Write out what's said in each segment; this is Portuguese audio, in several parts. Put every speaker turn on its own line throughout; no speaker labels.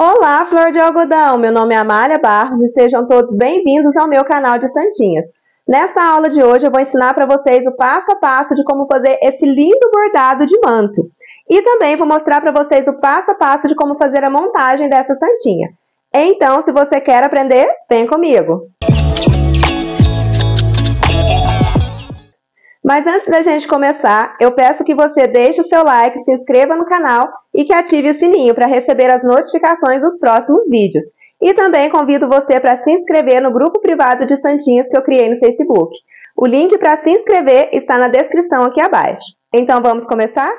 Olá, flor de algodão! Meu nome é Amália Barros e sejam todos bem-vindos ao meu canal de Santinhas. Nessa aula de hoje eu vou ensinar para vocês o passo a passo de como fazer esse lindo bordado de manto. E também vou mostrar para vocês o passo a passo de como fazer a montagem dessa santinha. Então, se você quer aprender, vem comigo! Mas antes da gente começar, eu peço que você deixe o seu like, se inscreva no canal e que ative o sininho para receber as notificações dos próximos vídeos. E também convido você para se inscrever no grupo privado de Santinhas que eu criei no Facebook. O link para se inscrever está na descrição aqui abaixo. Então vamos começar?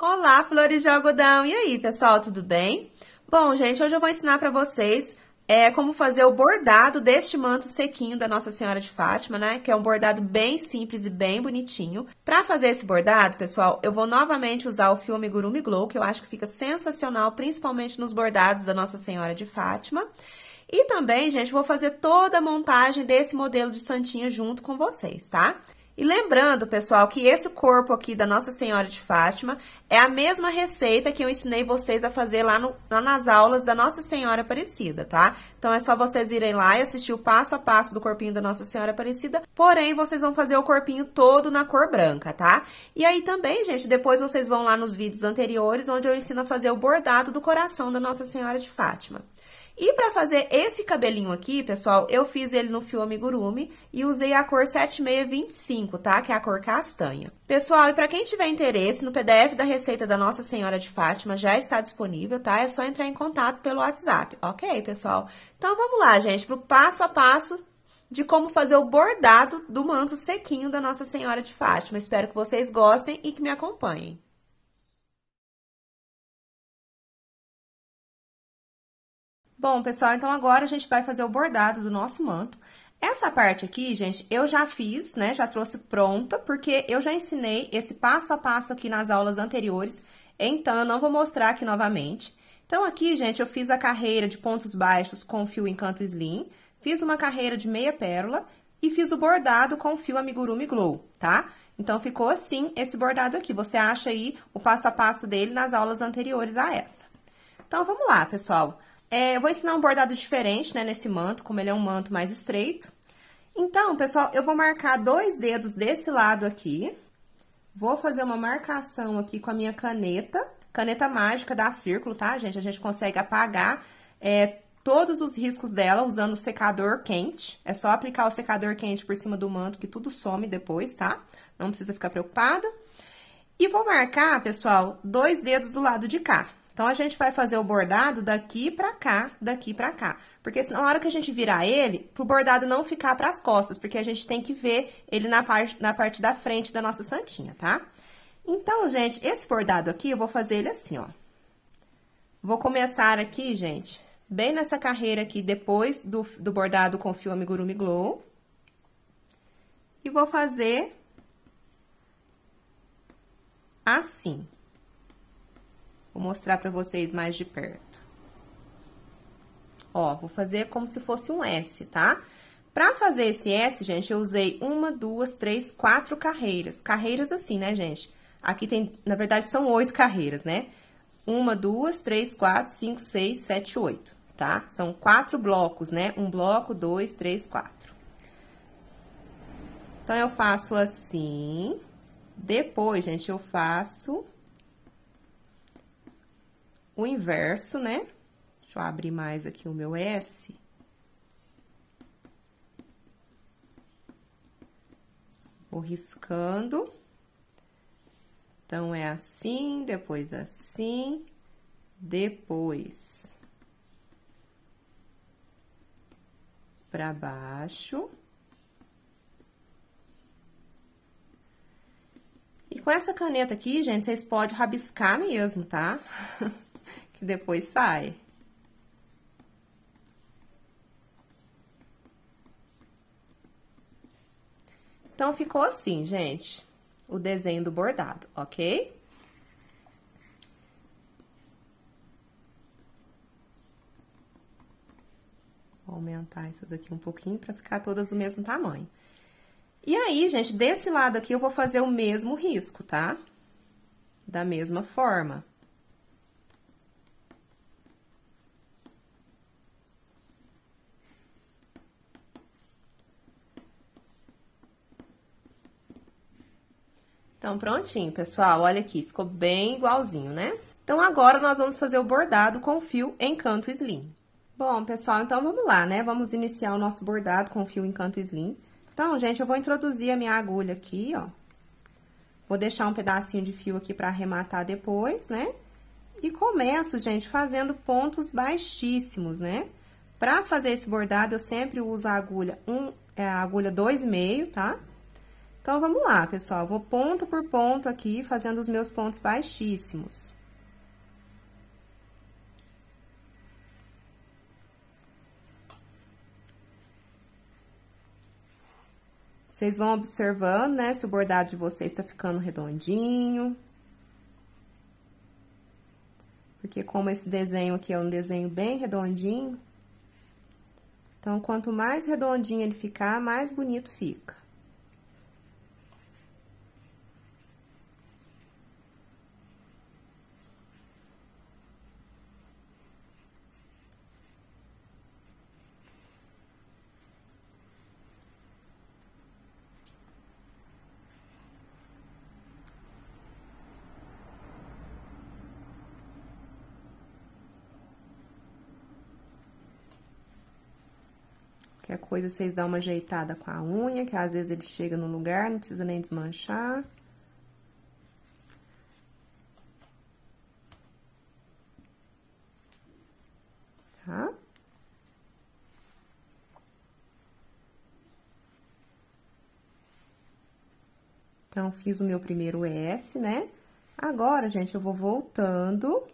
Olá, flores de algodão! E aí, pessoal, tudo bem? Bom, gente, hoje eu vou ensinar para vocês é como fazer o bordado deste manto sequinho da Nossa Senhora de Fátima, né? Que é um bordado bem simples e bem bonitinho. Para fazer esse bordado, pessoal, eu vou novamente usar o fio Amigurumi Glow, que eu acho que fica sensacional, principalmente nos bordados da Nossa Senhora de Fátima. E também, gente, vou fazer toda a montagem desse modelo de santinha junto com vocês, tá? E lembrando, pessoal, que esse corpo aqui da Nossa Senhora de Fátima é a mesma receita que eu ensinei vocês a fazer lá, no, lá nas aulas da Nossa Senhora Aparecida, tá? Então, é só vocês irem lá e assistir o passo a passo do corpinho da Nossa Senhora Aparecida, porém, vocês vão fazer o corpinho todo na cor branca, tá? E aí também, gente, depois vocês vão lá nos vídeos anteriores, onde eu ensino a fazer o bordado do coração da Nossa Senhora de Fátima. E para fazer esse cabelinho aqui, pessoal, eu fiz ele no fio amigurumi e usei a cor 7625, tá? Que é a cor castanha. Pessoal, e para quem tiver interesse, no PDF da receita da Nossa Senhora de Fátima já está disponível, tá? É só entrar em contato pelo WhatsApp, ok, pessoal? Então, vamos lá, gente, pro passo a passo de como fazer o bordado do manto sequinho da Nossa Senhora de Fátima. Espero que vocês gostem e que me acompanhem. Bom, pessoal, então agora a gente vai fazer o bordado do nosso manto. Essa parte aqui, gente, eu já fiz, né, já trouxe pronta, porque eu já ensinei esse passo a passo aqui nas aulas anteriores, então eu não vou mostrar aqui novamente. Então, aqui, gente, eu fiz a carreira de pontos baixos com fio Encanto Slim, fiz uma carreira de meia pérola e fiz o bordado com fio Amigurumi Glow, tá? Então, ficou assim esse bordado aqui. Você acha aí o passo a passo dele nas aulas anteriores a essa. Então, vamos lá, pessoal. É, eu vou ensinar um bordado diferente, né, nesse manto, como ele é um manto mais estreito. Então, pessoal, eu vou marcar dois dedos desse lado aqui. Vou fazer uma marcação aqui com a minha caneta, caneta mágica da Círculo, tá, gente? A gente consegue apagar é, todos os riscos dela usando o secador quente. É só aplicar o secador quente por cima do manto que tudo some depois, tá? Não precisa ficar preocupada. E vou marcar, pessoal, dois dedos do lado de cá. Então, a gente vai fazer o bordado daqui pra cá, daqui pra cá. Porque na hora que a gente virar ele, pro bordado não ficar pras costas, porque a gente tem que ver ele na parte, na parte da frente da nossa santinha, tá? Então, gente, esse bordado aqui, eu vou fazer ele assim, ó. Vou começar aqui, gente, bem nessa carreira aqui, depois do, do bordado com fio Amigurumi Glow. E vou fazer assim. Vou mostrar pra vocês mais de perto. Ó, vou fazer como se fosse um S, tá? Pra fazer esse S, gente, eu usei uma, duas, três, quatro carreiras. Carreiras assim, né, gente? Aqui tem, na verdade, são oito carreiras, né? Uma, duas, três, quatro, cinco, seis, sete, oito, tá? São quatro blocos, né? Um bloco, dois, três, quatro. Então, eu faço assim. Depois, gente, eu faço o inverso, né? Deixa eu abrir mais aqui o meu S. Vou riscando. Então, é assim, depois assim, depois para baixo. E com essa caneta aqui, gente, vocês podem rabiscar mesmo, tá? que depois sai. Então, ficou assim, gente, o desenho do bordado, ok? Vou aumentar essas aqui um pouquinho para ficar todas do mesmo tamanho. E aí, gente, desse lado aqui eu vou fazer o mesmo risco, tá? Da mesma forma. Então, prontinho, pessoal. Olha aqui, ficou bem igualzinho, né? Então, agora nós vamos fazer o bordado com fio Encanto Slim. Bom, pessoal, então vamos lá, né? Vamos iniciar o nosso bordado com fio Encanto Slim. Então, gente, eu vou introduzir a minha agulha aqui, ó. Vou deixar um pedacinho de fio aqui pra arrematar depois, né? E começo, gente, fazendo pontos baixíssimos, né? Pra fazer esse bordado, eu sempre uso a agulha, um, é, a agulha 2,5, tá? Então, vamos lá, pessoal. Vou ponto por ponto aqui, fazendo os meus pontos baixíssimos. Vocês vão observando, né, se o bordado de vocês tá ficando redondinho. Porque como esse desenho aqui é um desenho bem redondinho, então, quanto mais redondinho ele ficar, mais bonito fica. Qualquer coisa, vocês dão uma ajeitada com a unha, que às vezes ele chega no lugar, não precisa nem desmanchar. Tá? Então, fiz o meu primeiro S, né? Agora, gente, eu vou voltando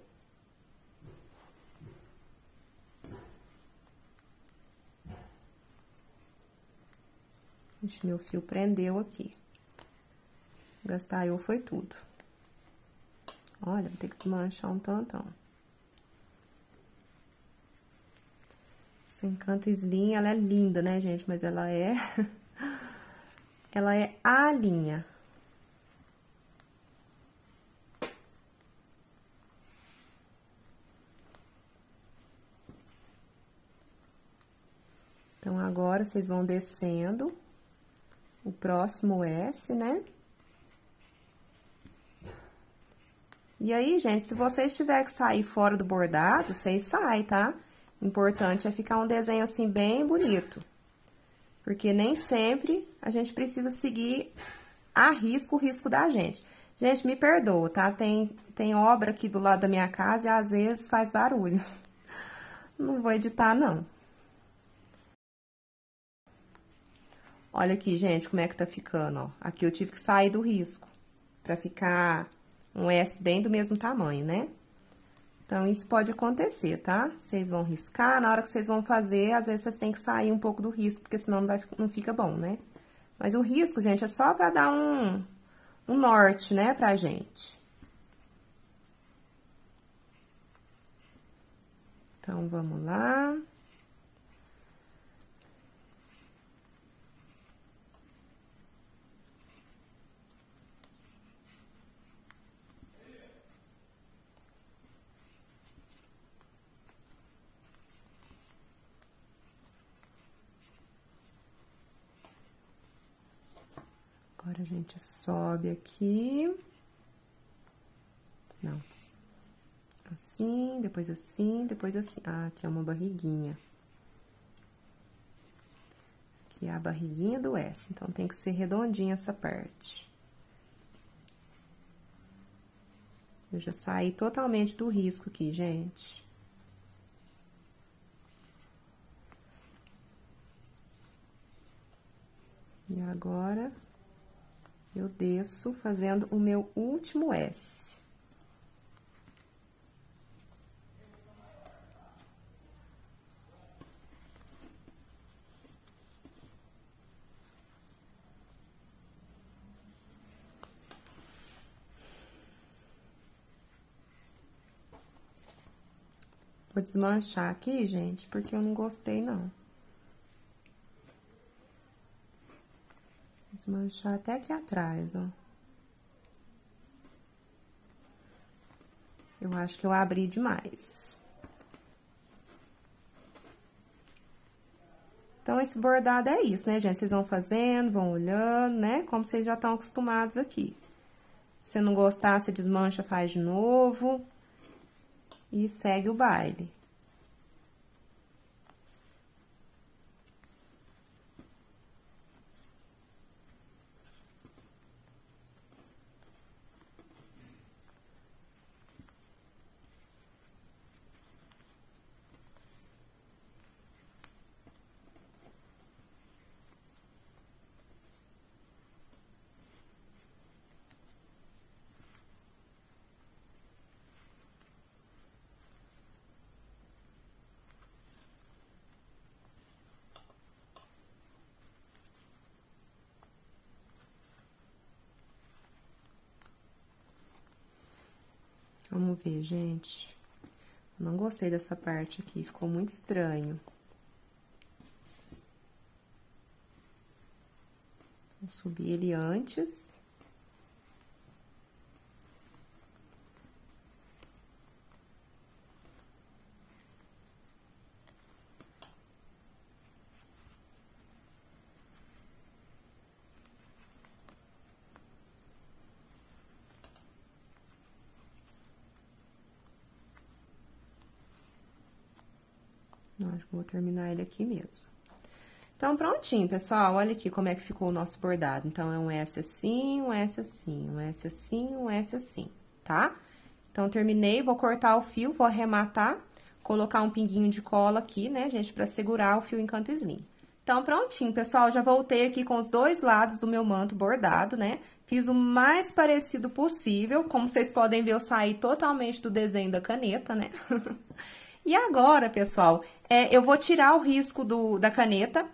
Ixi, meu fio prendeu aqui. Gastar eu foi tudo. Olha, vou ter que desmanchar um tantão. Essa Encanto Slim, ela é linda, né, gente? Mas ela é... ela é a linha. Então, agora, vocês vão descendo o próximo S, né? E aí, gente, se vocês tiverem que sair fora do bordado, vocês saem, tá? O importante é ficar um desenho assim bem bonito. Porque nem sempre a gente precisa seguir a risco o risco da gente. Gente, me perdoa, tá? Tem, tem obra aqui do lado da minha casa e às vezes faz barulho. Não vou editar, não. Olha aqui, gente, como é que tá ficando, ó. Aqui eu tive que sair do risco, pra ficar um S bem do mesmo tamanho, né? Então, isso pode acontecer, tá? Vocês vão riscar, na hora que vocês vão fazer, às vezes vocês têm que sair um pouco do risco, porque senão não, vai, não fica bom, né? Mas o risco, gente, é só pra dar um, um norte, né, pra gente. Então, vamos lá. Agora, a gente sobe aqui. Não. Assim, depois assim, depois assim. Ah, aqui é uma barriguinha. Aqui é a barriguinha do S, então tem que ser redondinha essa parte. Eu já saí totalmente do risco aqui, gente. E agora, eu desço fazendo o meu último S. Vou desmanchar aqui, gente, porque eu não gostei, não. Desmanchar até aqui atrás, ó. Eu acho que eu abri demais. Então, esse bordado é isso, né, gente? Vocês vão fazendo, vão olhando, né? Como vocês já estão acostumados aqui. Se não gostar, você desmancha, faz de novo. E segue o baile. Vamos ver, gente. Não gostei dessa parte aqui, ficou muito estranho. Vou subir ele antes. Acho que vou terminar ele aqui mesmo. Então, prontinho, pessoal. Olha aqui como é que ficou o nosso bordado. Então, é um S assim, um S assim, um S assim, um S assim, tá? Então, terminei, vou cortar o fio, vou arrematar, colocar um pinguinho de cola aqui, né, gente, pra segurar o fio em canto slim. Então, prontinho, pessoal, já voltei aqui com os dois lados do meu manto bordado, né? Fiz o mais parecido possível, como vocês podem ver, eu saí totalmente do desenho da caneta, né? E agora, pessoal, é, eu vou tirar o risco do, da caneta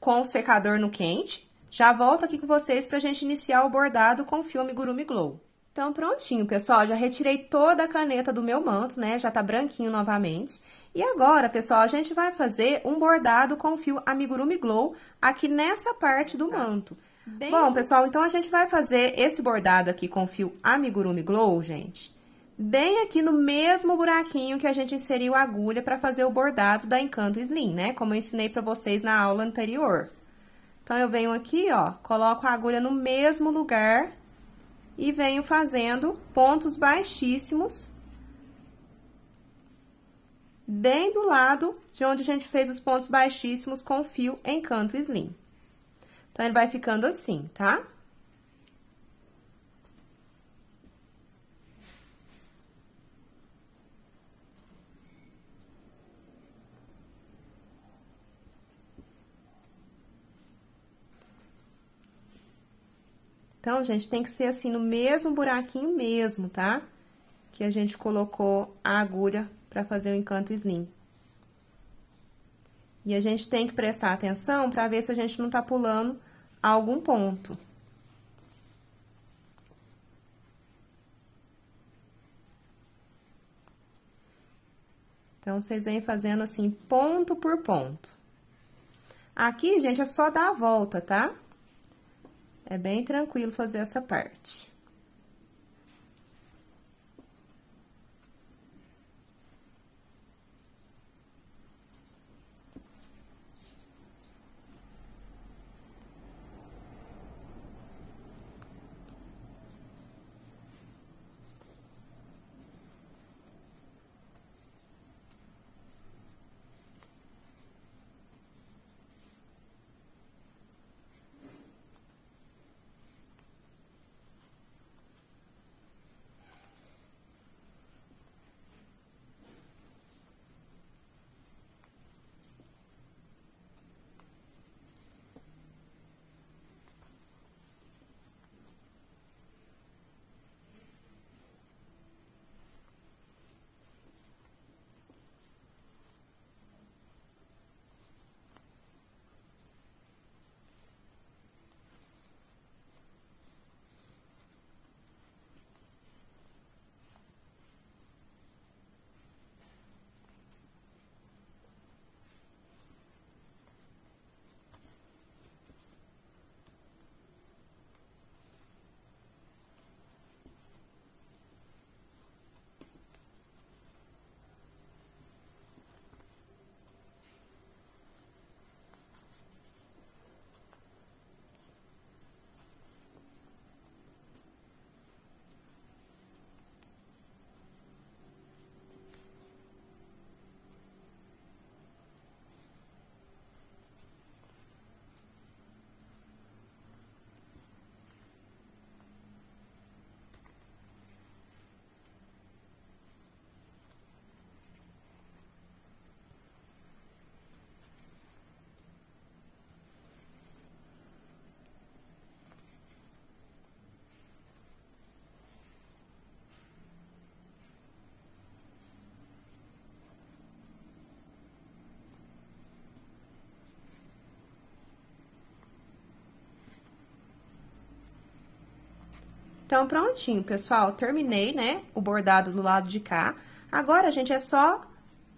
com o secador no quente. Já volto aqui com vocês pra gente iniciar o bordado com o fio Amigurumi Glow. Então, prontinho, pessoal, já retirei toda a caneta do meu manto, né? Já tá branquinho novamente. E agora, pessoal, a gente vai fazer um bordado com o fio Amigurumi Glow aqui nessa parte do tá. manto. Bem... Bom, pessoal, então a gente vai fazer esse bordado aqui com o fio Amigurumi Glow, gente bem aqui no mesmo buraquinho que a gente inseriu a agulha para fazer o bordado da Encanto Slim, né? Como eu ensinei para vocês na aula anterior. Então, eu venho aqui, ó, coloco a agulha no mesmo lugar e venho fazendo pontos baixíssimos bem do lado de onde a gente fez os pontos baixíssimos com o fio Encanto Slim. Então, ele vai ficando assim, tá? Então, gente, tem que ser assim, no mesmo buraquinho mesmo, tá? Que a gente colocou a agulha pra fazer o encanto slim. E a gente tem que prestar atenção pra ver se a gente não tá pulando algum ponto. Então, vocês vêm fazendo assim, ponto por ponto. Aqui, gente, é só dar a volta, tá? É bem tranquilo fazer essa parte. Então, prontinho, pessoal, terminei, né, o bordado do lado de cá. Agora, gente, é só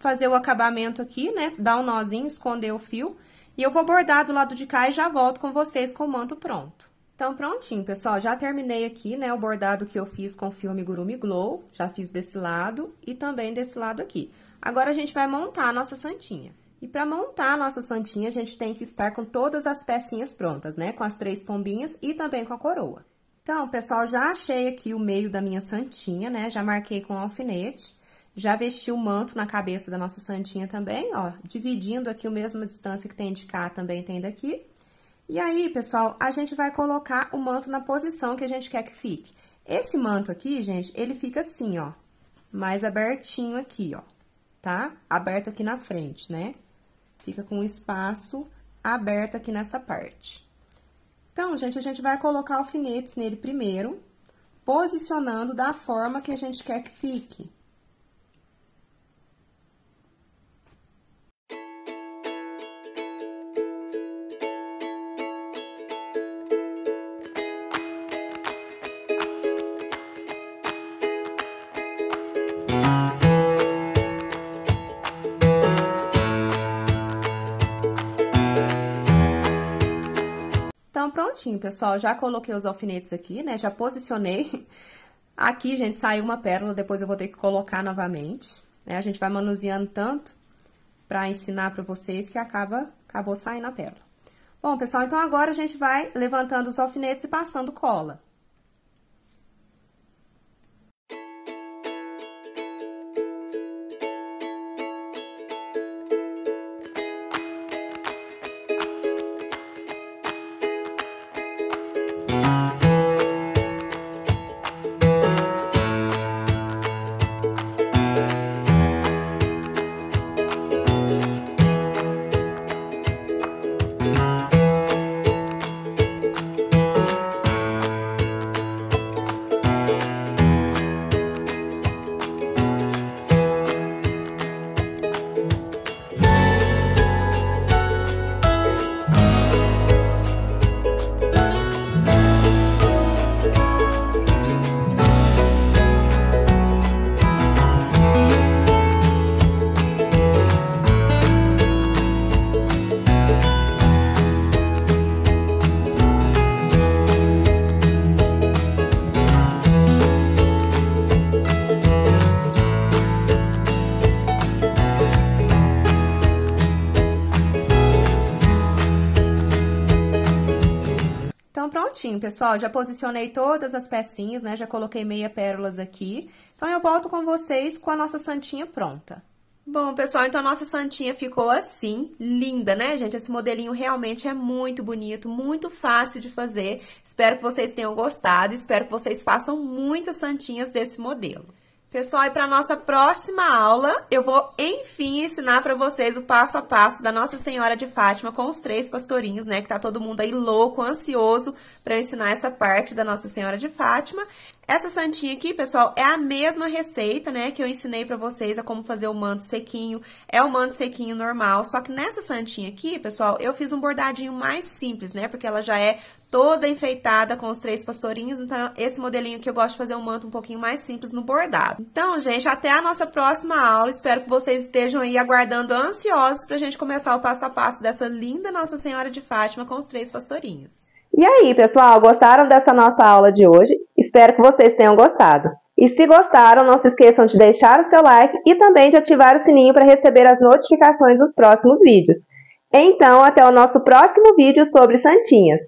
fazer o acabamento aqui, né, dar um nozinho, esconder o fio. E eu vou bordar do lado de cá e já volto com vocês com o manto pronto. Então, prontinho, pessoal, já terminei aqui, né, o bordado que eu fiz com fio Amigurumi Glow. Já fiz desse lado e também desse lado aqui. Agora, a gente vai montar a nossa santinha. E para montar a nossa santinha, a gente tem que estar com todas as pecinhas prontas, né? Com as três pombinhas e também com a coroa. Então, pessoal, já achei aqui o meio da minha santinha, né? Já marquei com alfinete. Já vesti o manto na cabeça da nossa santinha também, ó. Dividindo aqui a mesma distância que tem de cá, também tem daqui. E aí, pessoal, a gente vai colocar o manto na posição que a gente quer que fique. Esse manto aqui, gente, ele fica assim, ó, mais abertinho aqui, ó, tá? Aberto aqui na frente, né? Fica com espaço aberto aqui nessa parte. Então, gente, a gente vai colocar alfinetes nele primeiro, posicionando da forma que a gente quer que fique. Prontinho, pessoal. Já coloquei os alfinetes aqui, né? Já posicionei. Aqui, gente, saiu uma pérola, depois eu vou ter que colocar novamente. Né? A gente vai manuseando tanto pra ensinar pra vocês que acaba, acabou saindo a pérola. Bom, pessoal, então agora a gente vai levantando os alfinetes e passando cola. Prontinho, pessoal. Já posicionei todas as pecinhas, né? Já coloquei meia pérolas aqui. Então, eu volto com vocês com a nossa santinha pronta. Bom, pessoal, então a nossa santinha ficou assim, linda, né, gente? Esse modelinho realmente é muito bonito, muito fácil de fazer. Espero que vocês tenham gostado, espero que vocês façam muitas santinhas desse modelo. Pessoal, e para nossa próxima aula, eu vou, enfim, ensinar para vocês o passo a passo da Nossa Senhora de Fátima com os três pastorinhos, né? Que tá todo mundo aí louco, ansioso para ensinar essa parte da Nossa Senhora de Fátima. Essa santinha aqui, pessoal, é a mesma receita, né, que eu ensinei pra vocês a como fazer o manto sequinho. É o manto sequinho normal, só que nessa santinha aqui, pessoal, eu fiz um bordadinho mais simples, né, porque ela já é toda enfeitada com os três pastorinhos, então esse modelinho aqui eu gosto de fazer um manto um pouquinho mais simples no bordado. Então, gente, até a nossa próxima aula, espero que vocês estejam aí aguardando ansiosos pra gente começar o passo a passo dessa linda Nossa Senhora de Fátima com os três pastorinhos.
E aí, pessoal, gostaram dessa nossa aula de hoje? Espero que vocês tenham gostado. E se gostaram, não se esqueçam de deixar o seu like e também de ativar o sininho para receber as notificações dos próximos vídeos. Então, até o nosso próximo vídeo sobre santinhas.